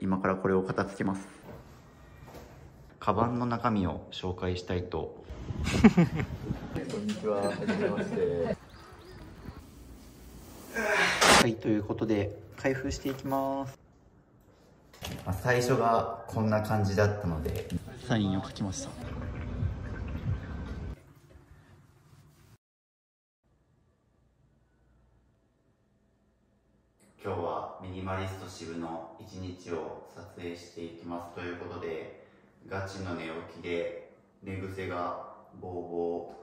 今からこれを片付けます。カバンの中身を紹介したいと。こんにちは。はじめまして。はいということで開封していきます。まあ最初がこんな感じだったので。サインを書きました今日はマリスト渋の一日を撮影していきますということでガチの寝起きで寝癖がボーボ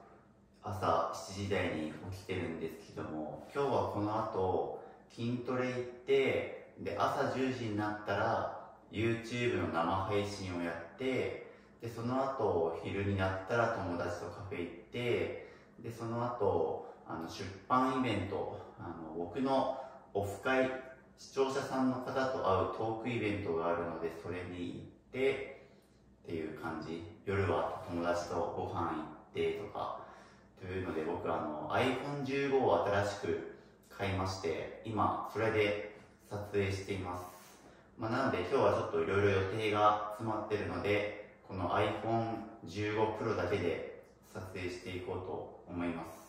ー朝7時台に起きてるんですけども今日はこの後筋トレ行ってで朝10時になったら YouTube の生配信をやってでその後昼になったら友達とカフェ行ってでその後あの出版イベントあの僕のオフ会視聴者さんの方と会うトークイベントがあるのでそれに行ってっていう感じ夜は友達とご飯行ってとかというので僕あの iPhone15 を新しく買いまして今それで撮影しています、まあ、なので今日はちょっといろいろ予定が詰まってるのでこの iPhone15 Pro だけで撮影していこうと思います。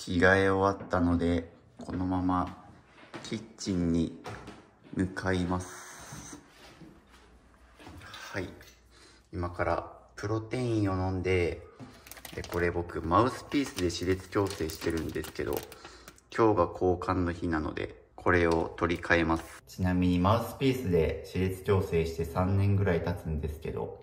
着替え終わったのでこのままキッチンに向かいます。はい。今からプロテインを飲んででこれ僕マウスピースで歯列矯正してるんですけど今日が交換の日なのでこれを取り替えます。ちなみにマウスピースで歯列矯正して3年ぐらい経つんですけど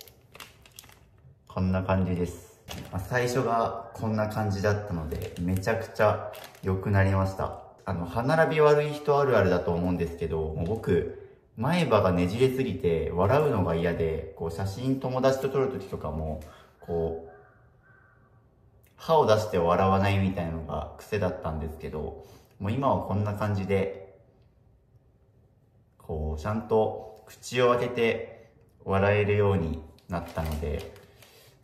こんな感じです、まあ最初がこんな感じだったのでめちゃくちゃ良くなりました。あの歯並び悪い人あるあるだと思うんですけどもう僕前歯がねじれすぎて笑うのが嫌でこう写真友達と撮るときとかもこう歯を出して笑わないみたいなのが癖だったんですけどもう今はこんな感じでこうちゃんと口を開けて笑えるようになったので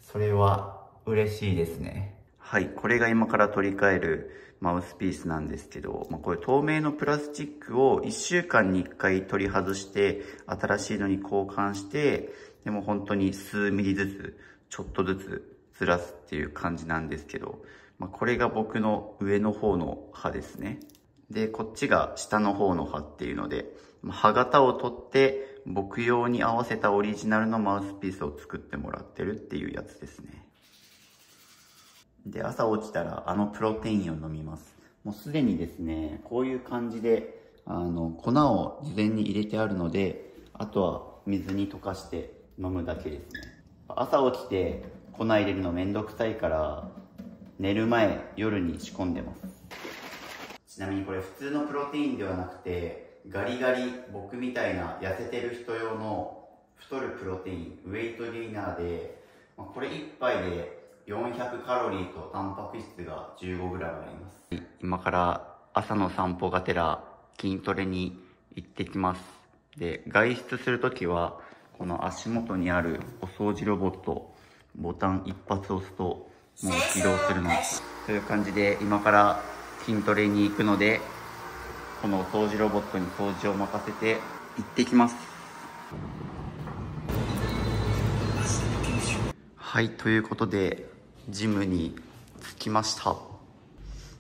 それは嬉しいですね。はいこれが今から取り替えるマウスピースなんですけど、まあ、これ透明のプラスチックを1週間に1回取り外して新しいのに交換してでも本当に数ミリずつちょっとずつずらすっていう感じなんですけど、まあ、これが僕の上の方の歯ですね。でこっちが下の方の歯っていうのでま歯型を取って僕用に合わせたオリジナルのマウスピースを作ってもらってるっていうやつですね。で、朝起きたらあのプロテインを飲みます。もうすでにですね、こういう感じで、あの、粉を事前に入れてあるので、あとは水に溶かして飲むだけですね。朝起きて粉入れるのめんどくさいから、寝る前、夜に仕込んでます。ちなみにこれ普通のプロテインではなくて、ガリガリ僕みたいな痩せてる人用の太るプロテイン、ウェイトゲイナーで、まあこれ1杯で400カロリーとタンパク質が 15g あります。今から朝の散歩がてら筋トレに行ってきます。で外出するときはこの足元にあるお掃除ロボットボタン一発押すともう起動するの。という感じで今から筋トレに行くのでこのお掃除ロボットに掃除を任せて行ってきます。はい、ということで、ジムに着きました。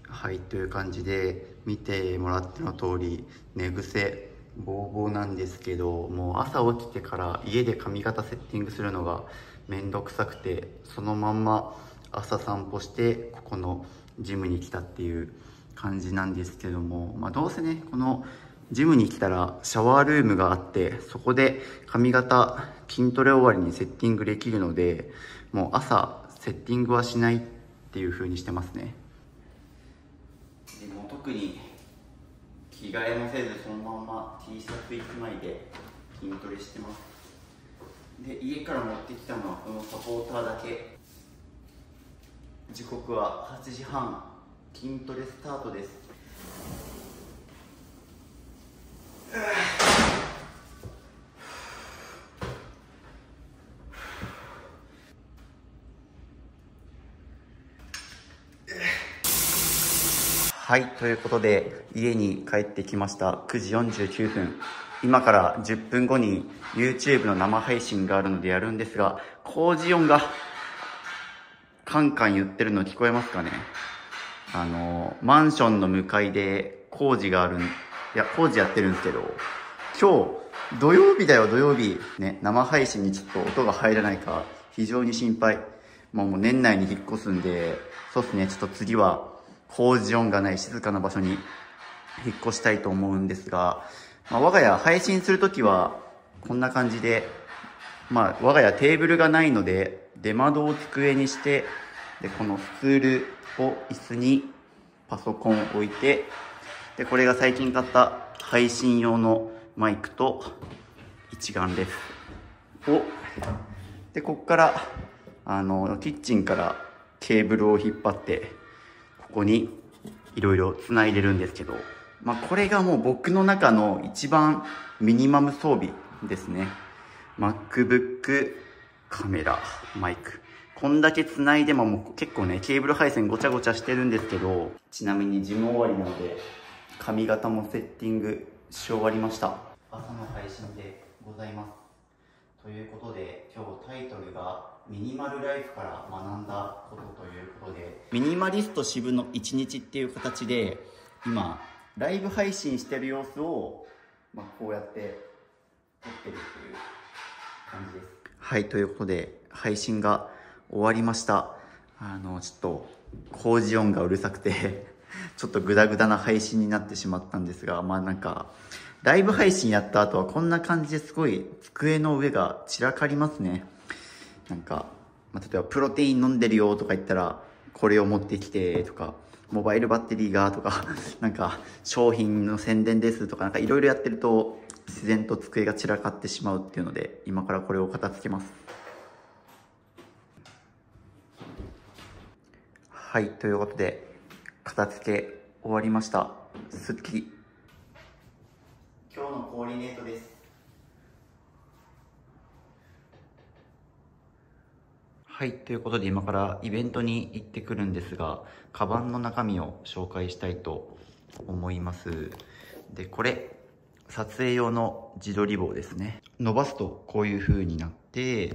はい、という感じで、見てもらっての通り、寝癖、ボーボーなんですけど、もう朝起きてから家で髪型セッティングするのがめんどくさくて、そのまんま朝散歩して、ここのジムに来たっていう感じなんですけども、まあどうせね、このジムに来たらシャワールームがあって、そこで髪型、筋トレ終わりにセッティングできるので、もう朝セッティングはしないっていう風にしてますね。でも特に着替えもせずそのまんま T シャツ1枚で筋トレしてます。で、家から持ってきたのはこのサポーターだけ。時刻は8時半、筋トレスタートです。ははい、ということで、家に帰ってきました。9時49分。今から10分後に YouTube の生配信があるのでやるんですが、工事音が、カンカン言ってるの聞こえますかね？あの、マンションの向かいで工事があるん、いや、工事やってるんですけど、今日、土曜日だよ、土曜日。ね、生配信にちょっと音が入らないか、非常に心配。もう年内に引っ越すんで、そうですね、ちょっと次は、工事音がない静かな場所に引っ越したいと思うんですが、まあ、我が家配信するときは、こんな感じで、まあ、我が家テーブルがないので、出窓を机にして、で、このスツールを椅子にパソコンを置いて、で、これが最近買った配信用のマイクと一眼レフを、で、こっから、あの、キッチンからケーブルを引っ張って、ここにいろいろ繋いでるんですけど、まあ、これがもう僕の中の一番ミニマム装備ですね。MacBook、カメラ、マイク。こんだけ繋いでももう結構ね、ケーブル配線ごちゃごちゃしてるんですけど、ちなみに事務終わりなので、髪型もセッティングし終わりました。朝の配信でございます。ということで、今日タイトルがミニマルライフから学んだことということで、ミニマリスト支部の一日っていう形で、今、ライブ配信してる様子を、まあ、こうやって撮ってるっていう感じです。はい、ということで、配信が終わりました。あの、ちょっと、工事音がうるさくて、ちょっとグダグダな配信になってしまったんですが、まあなんか、ライブ配信やった後はこんな感じですごい机の上が散らかりますね。なんか、まあ、例えばプロテイン飲んでるよとか言ったら、これを持ってきてとか、モバイルバッテリーがとか、なんか商品の宣伝ですとか、なんかいろいろやってると自然と机が散らかってしまうっていうので、今からこれを片付けます。はい、ということで、片付け終わりました。すっきり。今日のコーディネートです。はい、ということで今からイベントに行ってくるんですが、カバンの中身を紹介したいと思います。で、これ、撮影用の自撮り棒ですね。伸ばすとこういう風になって、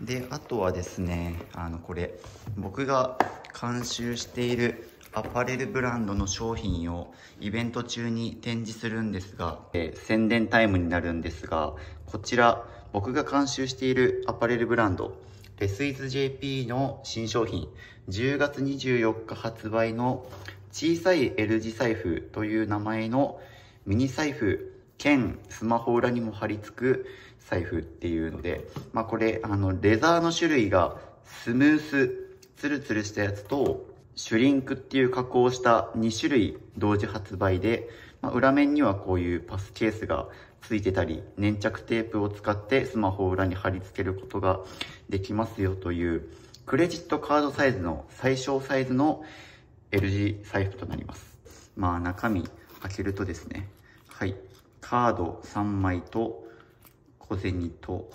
で、あとはですね、あの、これ、僕が監修しているアパレルブランドの商品をイベント中に展示するんですが、えー宣伝タイムになるんですが、こちら、僕が監修しているアパレルブランド、レスイズ JP の新商品、10月24日発売の小さい L 字財布という名前のミニ財布兼スマホ裏にも貼り付く財布っていうので、まあこれ、あの、レザーの種類がスムース、ツルツルしたやつと、シュリンクっていう加工した2種類同時発売で、まあ、裏面にはこういうパスケースがついてたり、粘着テープを使ってスマホを裏に貼り付けることができますよという、クレジットカードサイズの最小サイズの L 字財布となります。まあ中身開けるとですね、はい、カード3枚と小銭と、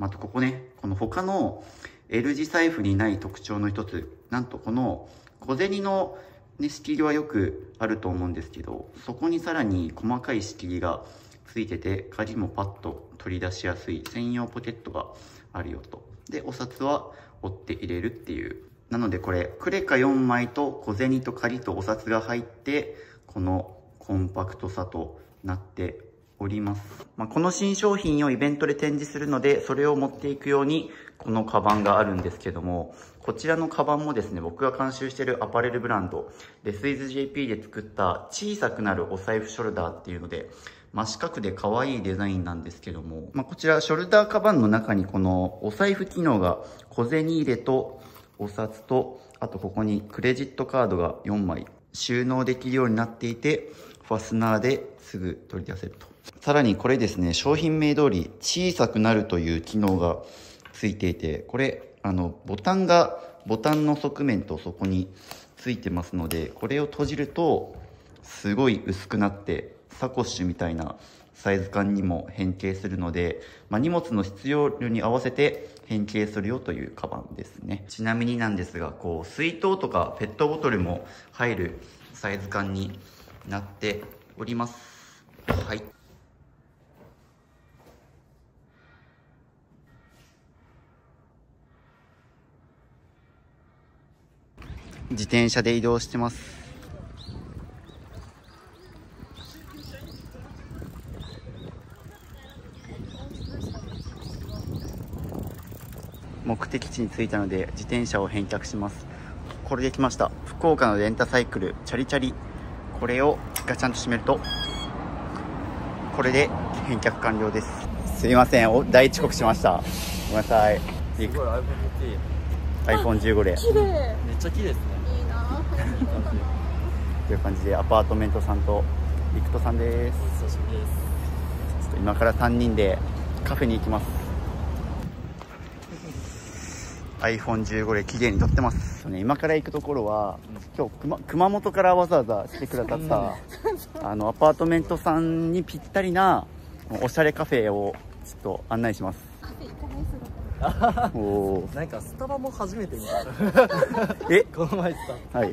あとここね、この他の L 字財布にない特徴の一つ、なんとこの小銭のね、仕切りはよくあると思うんですけど、そこにさらに細かい仕切りがついてて、鍵もパッと取り出しやすい専用ポケットがあるよと。で、お札は折って入れるっていう。なのでこれ、クレカ4枚と小銭と仮とお札が入って、このコンパクトさとなっております。まあ、この新商品をイベントで展示するので、それを持っていくように、このカバンがあるんですけども、こちらのカバンもですね、僕が監修しているアパレルブランド、レスイズ JP で作った小さくなるお財布ショルダーっていうので、真四角で可愛いデザインなんですけども、まあ、こちらショルダーカバンの中にこのお財布機能が小銭入れとお札と、あとここにクレジットカードが4枚収納できるようになっていて、ファスナーですぐ取り出せると。さらにこれですね、商品名通り小さくなるという機能がついていて、これ、あの、ボタンが、ボタンの側面とそこについてますので、これを閉じると、すごい薄くなって、サコッシュみたいなサイズ感にも変形するので、まあ、荷物の必要量に合わせて変形するよというカバンですね。ちなみになんですが、こう、水筒とかペットボトルも入るサイズ感になっております。はい。自転車で移動してます目的地に着いたので自転車を返却します。これで来ました。福岡のレンタサイクルチャリチャリ。これをガチャンと閉めるとこれで返却完了です。すいません。お大遅刻しました。ごめんなさい。すごい iPhone15 で綺麗。めっちゃ綺麗ですね。いいな。という感じでアパートメントさんとリクトさんです。お久しぶりです。ちょっと今から3人でカフェに行きます iPhone15 で綺麗に撮ってます、ね、今から行くところは今日熊熊本からわざわざ来てくださったあのアパートメントさんにぴったりなおしゃれカフェをちょっと案内します。おー。なんかスタバも初めて見た。え？この前スタバに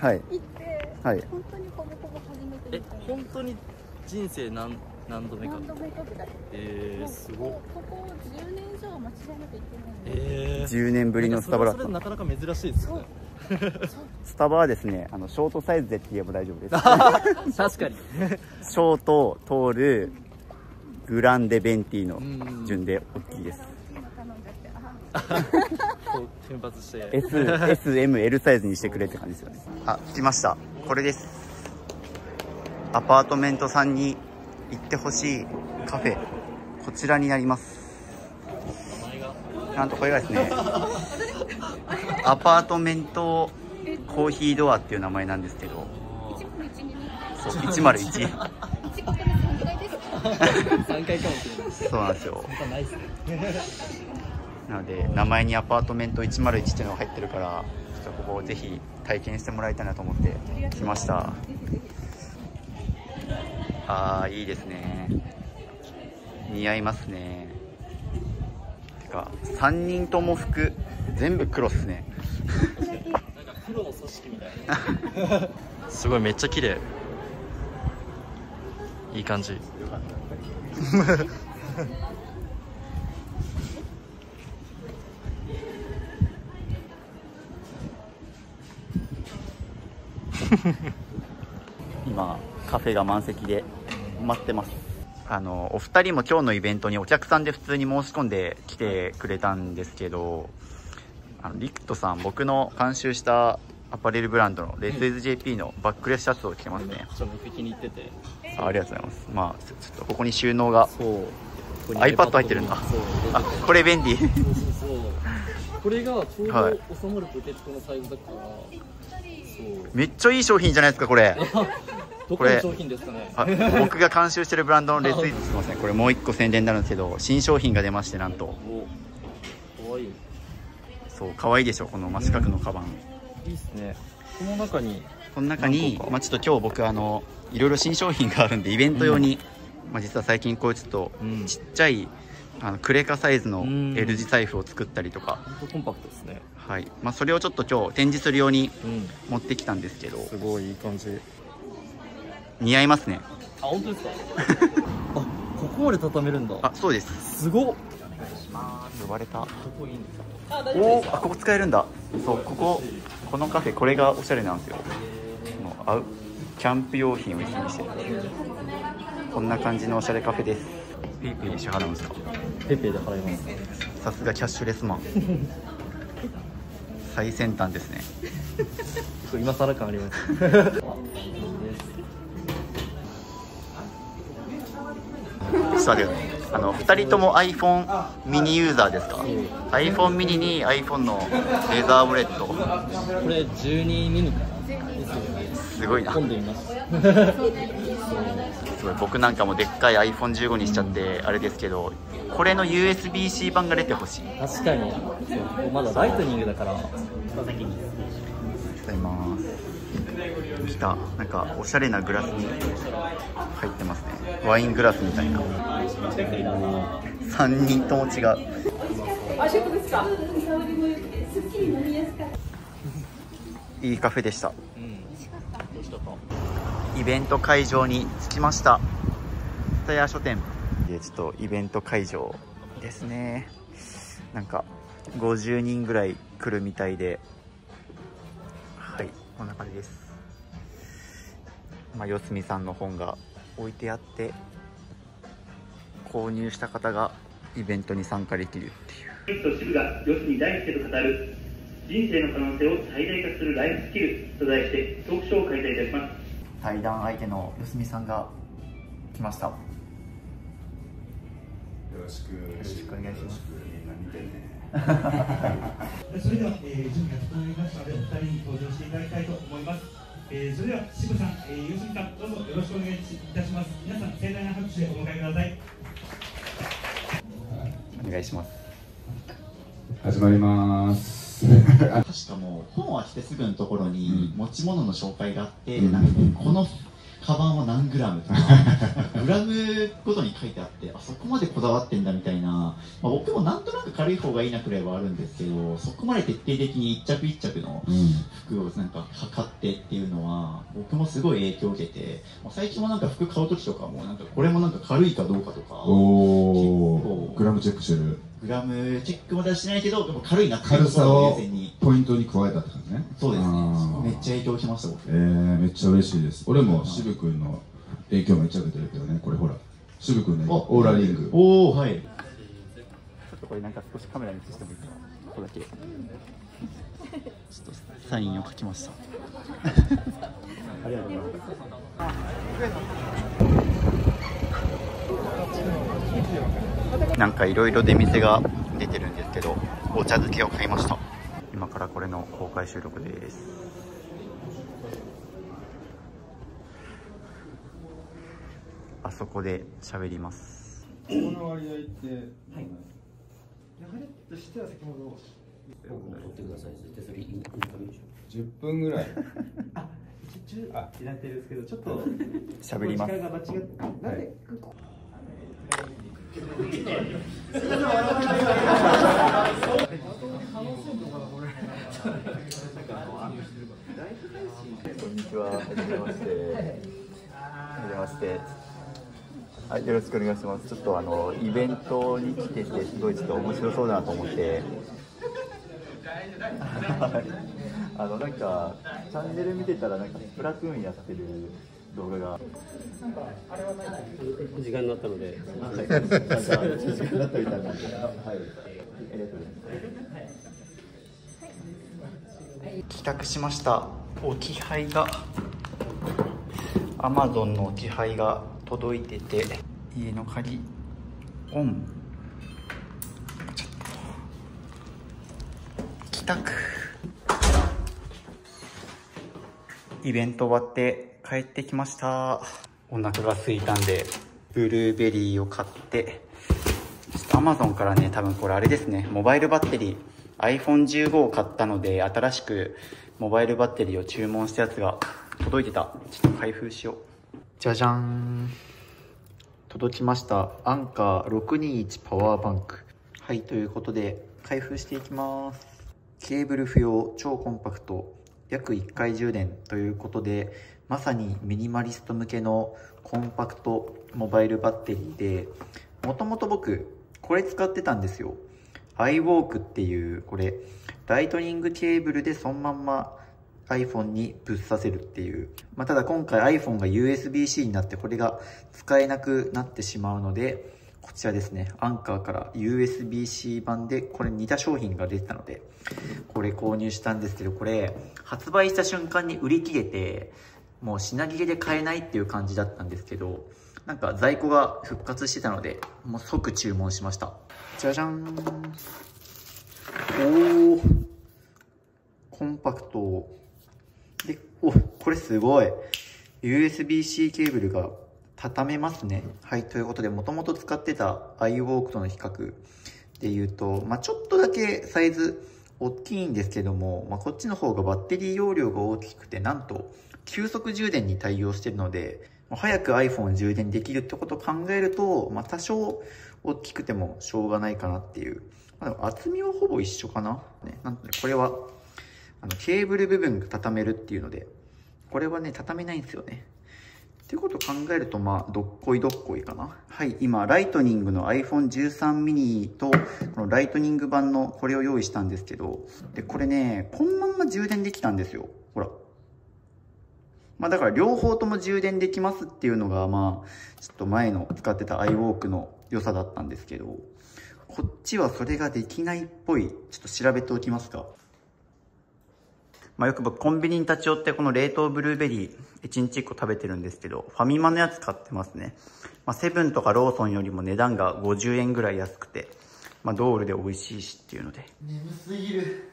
はい行ってはい。本当にほぼほぼ初めてえみた。いな本当に人生何何度目か。何度目かぐらいえー、すごっ。ここここ10年以上は間違いなく行ってないえー、10年ぶりのスタバだったそれそれなかなか珍しいですね。スタバはですねあのショートサイズでって言えば大丈夫です。確かに。ショートトールグランデベンティのうん。順で大きいです。今頼んじゃってあこう奮発して。SSML サイズにしてくれって感じですよね。あ来ました。これです。アパートメントさんに行ってほしいカフェこちらになります。なんとこれがですねアパートメントコーヒードアっていう名前なんですけど。そう101 1個ですお願いです3回か？もしれないそうなんですよ。なので名前にアパートメント101っていうのが入ってるからちょっとここをぜひ体験してもらいたいなと思って来ましたああいいですね。似合いますね。てか3人とも服全部黒っすね。なんか黒の組織みたいなすごいめっちゃ綺麗。いい感じ。今カフェが満席で待ってます。あのお二人も今日のイベントにお客さんで普通に申し込んで来てくれたんですけどあのリクトさん僕の監修したアパレルブランドのレスイズ JP のバックレスシャツを着てますね。ちょっと僕気に入ってて。あありがとうございます。まあちょっとここに収納がそうここに iPad 入ってるんだ。そうあこれ便利。そうそうそう。これがちょうはい。ど収まるポケットのサイズだから、そう。めっちゃいい商品じゃないですかこれ。ど この商品ですかね？あ僕が監修してるブランドのレスイズすいません。これもう一個宣伝になるんですけど新商品が出ましてなんと。おかわいい。そう可愛いでしょこの真四角のカバン。いいっすね。この中にこの中にまあ、ちょっと今日僕あのいろいろ新商品があるんでイベント用に、まあ、実は最近こういうちょっとうん。ちっちゃいあのクレカサイズのうん。L 字財布を作ったりとか、本当コンパクトですね。はい。まあ、それをちょっと今日展示するようにうん。持ってきたんですけど。すごいいい感じ似合いますね。あ本当ですか？あここまで畳めるんだ。あそうです。すごっ。呼ばれた。ここいいんですおーあここ使えるんだ。そうこここのカフェこれがおしゃれなんですよ。このアウキャンプ用品を一緒にして。るこんな感じのおしゃれカフェです。ペイペイで支払うんですか？ペイペイで払います。さすがキャッシュレスマン。最先端ですね。今更感ありますあの2人とも iPhone ミニユーザーですか？iPhone ミニに iPhone のレザーウォレットこれ12ミニかなですごいな。混んでみます。すごい。僕なんかもでっかい iPhone15 にしちゃってあれですけどこれの USB-C 版が出てほしい。確かに。まだライトニングだから。ございます来たなんかおしゃれなグラスに入ってますね。ワイングラスみたいな。3人とも違う。いいカフェでした。うんイベント会場に着きました。蔦屋書店。でちょっとイベント会場ですね。なんか50人ぐらい来るみたいで。はいこんな感じですまあ四隅さんの本が置いてあって購入した方がイベントに参加できるっていう。と支部が四隅大輔と語る人生の可能性を最大化するライフスキルと題してトークショーを開催いたします。対談相手の四隅さんが来ました。よろしく。よろしくお願いします。みんな見てねそれでは、えー、準備が整いましたので、お二人に登場していただきたいと思います。えー、それでは、渋さん、えー、吉見さん、どうぞよろしくお願いいたします。皆さん、盛大な拍手でお迎えください。お願いします始まります 確かもう本は来てすぐのところに持ち物の紹介があって、うんなんかこのカバンは何グラムとか グラムごとに書いてあってあそこまでこだわってんだみたいな、まあ、僕もなんとなく軽い方がいいなくらいはあるんですけどそこまで徹底的に一着一着のうん服をなんか測ってっていうのは僕もすごい影響を受けてもう最近もなんか服買う時とかもなんかこれもなんか軽いかどうかとかグラムチェックしてるグラムチェックまではしないけどでも軽いなっていうとこ軽さをろを優先に。ポイントに加えたって感じね。そうですね。あー。めっちゃ影響しました僕。えー、めっちゃ嬉しいです。俺も渋君の影響めっちゃ受けてるけどねこれほら。渋君のオーラリング。おおはい。ちょっとこれなんか少しカメラに映してもいいかなここだけ。ちょっとサインを書きました。ありがとうございますなんかいろいろ出店が出てるんですけどお茶漬けを買いました。今からこれの公開収録です。あそこで喋ります。この割合って流れとしては先ほど10分ぐらい。あ一中あやってるんですけどちょっと喋ります。時間が間違ってなんでこんにちは。はじめまして。はじめまして。はい、よろしくお願いします。ちょっとあのイベントに来ててすごいちょっと面白そうだなと思って。あのなんかチャンネル見てたらなんかスプラトゥーンやってる動画が。時間になったので、はい。時間になったみたい。なんで。はい。ありがとうござい。ます。企画しました置き配が Amazon の置き配が届い。てて家の鍵オン帰宅イベント終わって帰ってきました。お腹が空いたんで。ブルーベリーを買って。ちょっと Amazon からね多分これあれですね。モバイルバッテリー。iPhone15 を買ったので新しくモバイルバッテリーを注文したやつが届いてた。ちょっと開封しよう。じゃじゃーん。届きました。アンカー621パワーバンク。はいということで開封していきます。ケーブル不要超コンパクト。約1回充電ということでまさにミニマリスト向けのコンパクトモバイルバッテリーでもともと僕これ使ってたんですよ。iWalk っていうこれライトニングケーブルでそのまんま iPhone にぶっ刺せるっていう、まあ、ただ今回 iPhone が USB-C になってこれが使えなくなってしまうのでこちらですね。アンカーから USB-C 版でこれ似た商品が出てたのでこれ購入したんですけどこれ発売した瞬間に売り切れてもう品切れで買えないっていう感じだったんですけどなんか在庫が復活してたのでもう即注文しました。じゃじゃん。おおコンパクト。でおこれすごい。USB-C ケーブルが畳めますね。はいということでもともと使ってた iWalk との比較。で言うと、まあ、ちょっとだけサイズ大きいんですけども、まあ、こっちの方がバッテリー容量が大きくてなんと急速充電に対応してるので早く iPhone 充電できるってことを考えると、まあ、多少大きくてもしょうがないかなっていう、まあ、厚みはほぼ一緒かな、ね、なんでこれはあのケーブル部分が畳めるっていうのでこれはね、畳めないんですよね。っていうことを考えると、まあ、どっこいどっこいかな。はい、今、ライトニングの iPhone13 mini と、このライトニング版のこれを用意したんですけど、で、これね、このまんま充電できたんですよ。まあだから両方とも充電できますっていうのが、まあ、ちょっと前の使ってた iWalk の良さだったんですけど、こっちはそれができないっぽい。ちょっと調べておきますか。まあよく僕コンビニに立ち寄ってこの冷凍ブルーベリー1日1個食べてるんですけど、ファミマのやつ買ってますね。まあセブンとかローソンよりも値段が50円ぐらい安くて、まあドールで美味しいしっていうので。眠すぎる。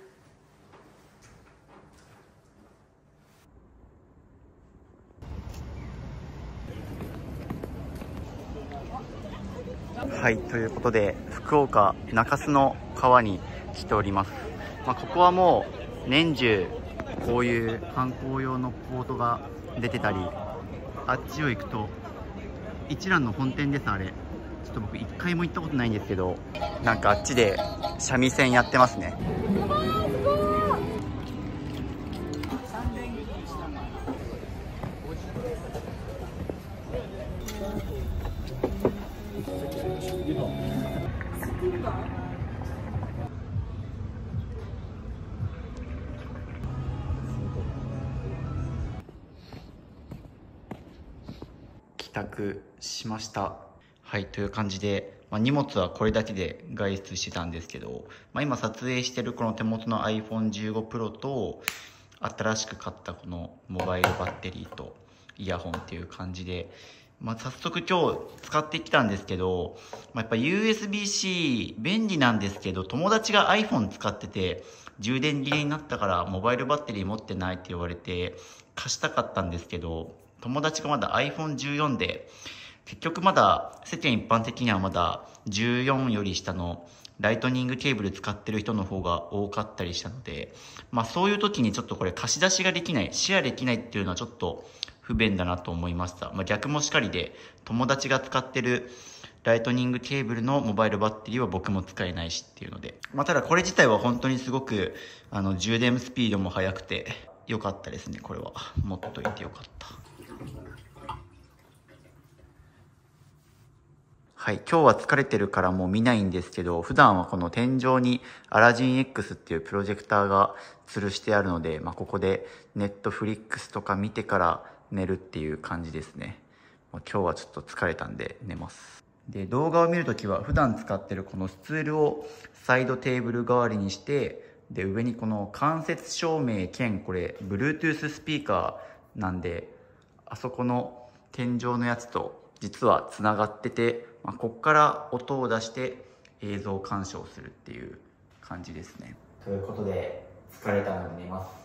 はい、ということで、福岡中洲の川に来ております。まあ、ここはもう年中こういう観光用のポートが出てたり、あっちを行くと、一蘭の本店です、あれ。ちょっと僕1回も行ったことないんですけど、なんかあっちで三味線やってますね。ました。はいという感じで、まあ、荷物はこれだけで外出してたんですけど、まあ、今撮影してるこの手元の iPhone15 Pro と新しく買ったこのモバイルバッテリーとイヤホンっていう感じで、まあ、早速今日使ってきたんですけど、まあ、やっぱ USB-C 便利なんですけど友達が iPhone 使ってて充電切れになったからモバイルバッテリー持ってないって言われて貸したかったんですけど友達がまだ iPhone14 で、結局まだ世間一般的にはまだ14より下のライトニングケーブル使ってる人の方が多かったりしたので、まあそういう時にちょっとこれ貸し出しができない、シェアできないっていうのはちょっと不便だなと思いました。まあ逆もしかりで、友達が使ってるライトニングケーブルのモバイルバッテリーは僕も使えないしっていうので。まあただこれ自体は本当にすごく、あの充電スピードも速くて良かったですね、これは。持っといてよかった。はい、今日は疲れてるからもう見ないんですけど、普段はこの天井にアラジン X っていうプロジェクターが吊るしてあるので、まあ、ここでネットフリックスとか見てから寝るっていう感じですね。今日はちょっと疲れたんで寝ます。で、動画を見るときは普段使ってるこのスツールをサイドテーブル代わりにして、で、上にこの間接照明兼これ、Bluetooth スピーカーなんで、あそこの天井のやつと実はつながってて、まあ、こっから音を出して映像鑑賞するっていう感じですね。ということで疲れたので寝ます。